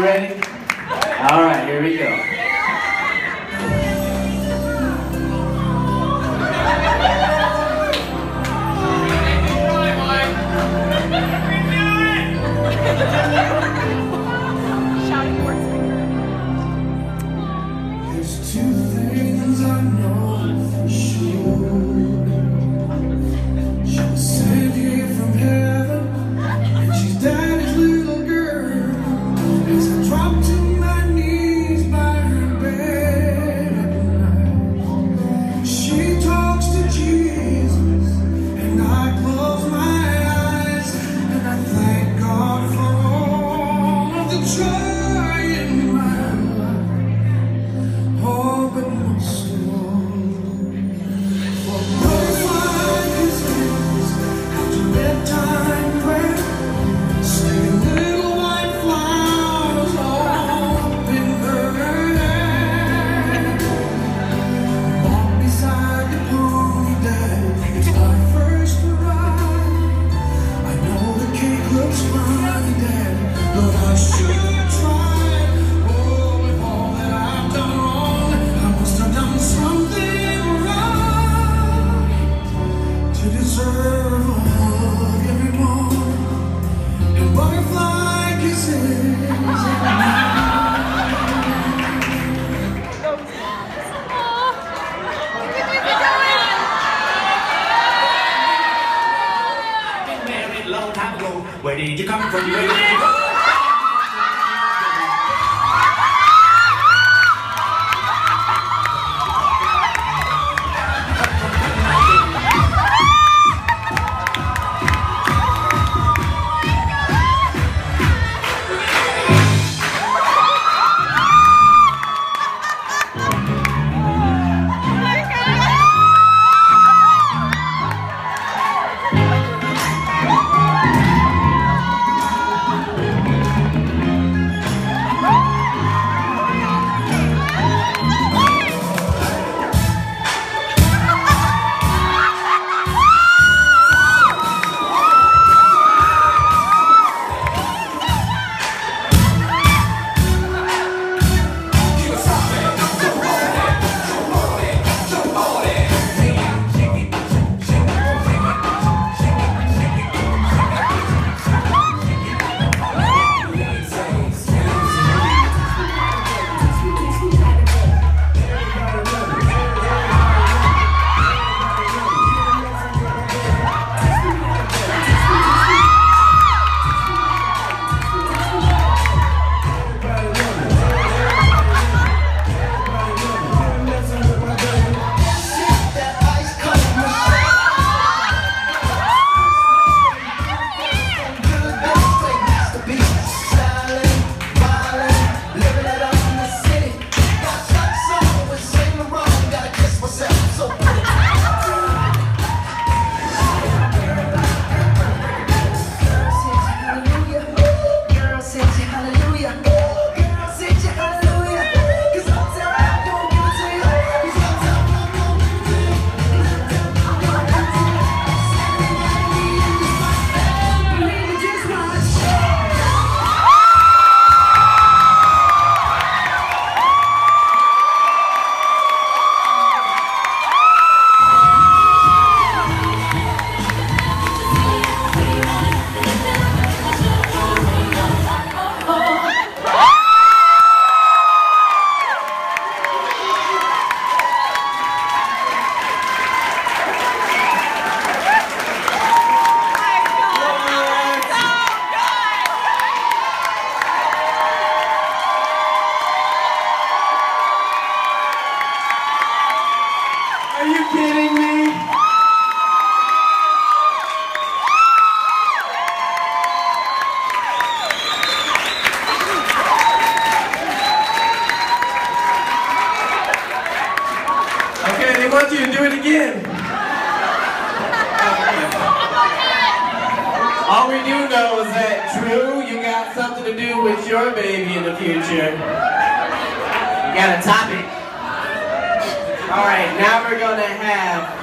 ready? All right, here we go. Ready? To come from they want you to do it again. All we do know is that, Drew, you got something to do with your baby in the future. You got a topic. All right, now we're gonna have